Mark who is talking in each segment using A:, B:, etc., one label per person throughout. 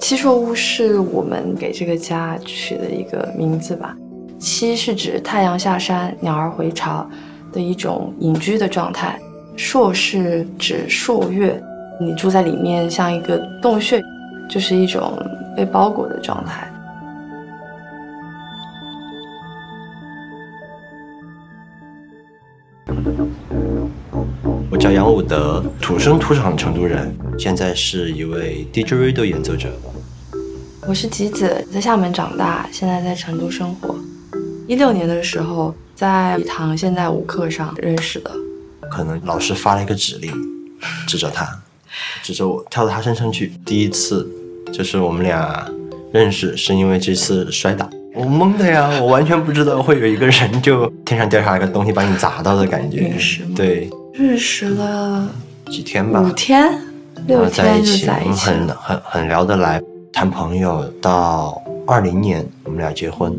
A: 七硕屋是我们给这个家取的一个名字吧。七是指太阳下山，鸟儿回巢的一种隐居的状态。朔是指朔月，你住在里面像一个洞穴，就是一种被包裹的状态。
B: 我叫杨武德，土生土长成都人，现在是一位 didgeridoo 演奏者。
A: 我是吉子，在厦门长大，现在在成都生活。一六年的时候，在一堂现代舞课上认识的。
B: 可能老师发了一个指令，指着他，指着我，跳到他身上去。第一次就是我们俩认识，是因为这次摔倒，我懵的呀，我完全不知道会有一个人就天上掉下来个东西把你砸到的感觉。
A: 认识吗？
B: 对，
A: 认识了
B: 几天吧，
A: 五天，六天就在
B: 一起，很很很聊得来，谈朋友。到二零年我们俩结婚，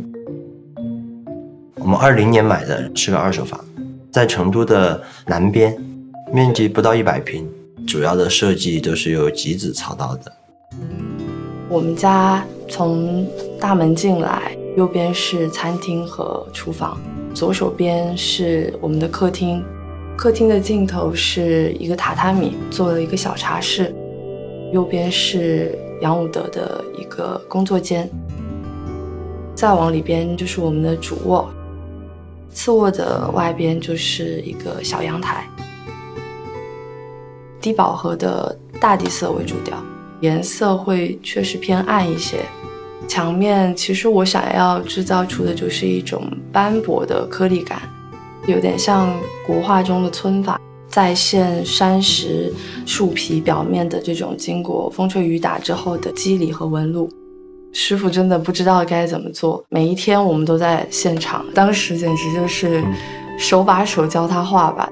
B: 我们二零年买的是个二手房。在成都的南边，面积不到一百平，主要的设计都是由吉子操刀的。
A: 我们家从大门进来，右边是餐厅和厨房，左手边是我们的客厅，客厅的尽头是一个榻榻米，做了一个小茶室，右边是杨武德的一个工作间，再往里边就是我们的主卧。次卧的外边就是一个小阳台，低饱和的大地色为主调，颜色会确实偏暗一些。墙面其实我想要制造出的就是一种斑驳的颗粒感，有点像国画中的皴法，再现山石、树皮表面的这种经过风吹雨打之后的肌理和纹路。师傅真的不知道该怎么做，每一天我们都在现场，当时简直就是手把手教他画吧。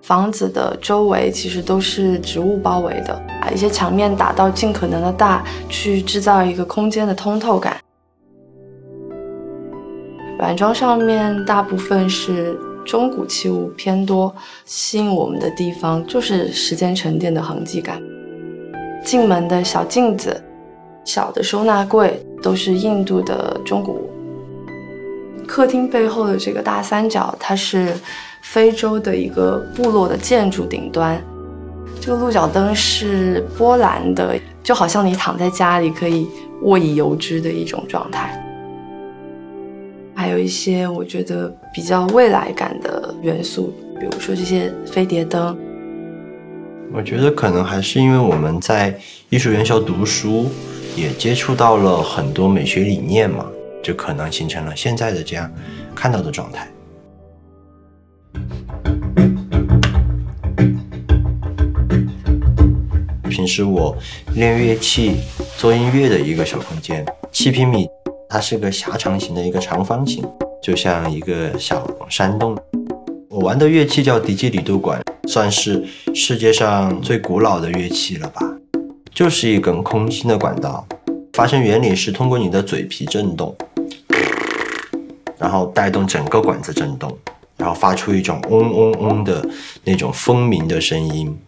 A: 房子的周围其实都是植物包围的，把一些墙面打到尽可能的大，去制造一个空间的通透感。软装上面大部分是中古器物偏多，吸引我们的地方就是时间沉淀的痕迹感。进门的小镜子、小的收纳柜都是印度的中古。客厅背后的这个大三角，它是非洲的一个部落的建筑顶端。这个鹿角灯是波兰的，就好像你躺在家里可以卧以游之的一种状态。有一些我觉得比较未来感的元素，比如说这些飞碟灯。
B: 我觉得可能还是因为我们在艺术院校读书，也接触到了很多美学理念嘛，就可能形成了现在的这样看到的状态。平时我练乐器、做音乐的一个小空间，七平米，它是个狭长型的一个长方形，就像一个小山洞。我玩的乐器叫迪基里杜管，算是世界上最古老的乐器了吧？就是一根空心的管道，发声原理是通过你的嘴皮震动，然后带动整个管子震动，然后发出一种嗡嗡嗡的那种蜂鸣的声音。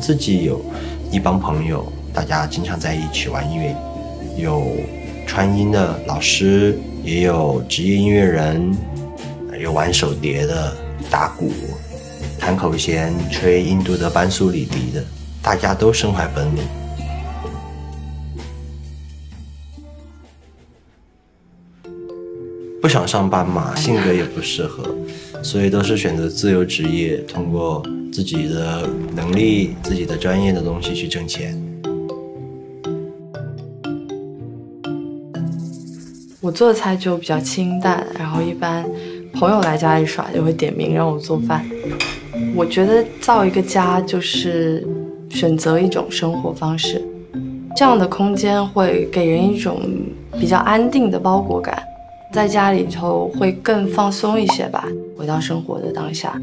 B: 自己有一帮朋友，大家经常在一起玩音乐，有川音的老师，也有职业音乐人，有玩手碟的、打鼓、弹口弦、吹印度的班苏里笛的，大家都身怀本领。不想上班嘛，性格也不适合，所以都是选择自由职业，通过。自己的能力、自己的专业的东西去挣钱。
A: 我做菜就比较清淡，然后一般朋友来家里耍就会点名让我做饭。我觉得造一个家就是选择一种生活方式，这样的空间会给人一种比较安定的包裹感，在家里头会更放松一些吧。回到生活的当下。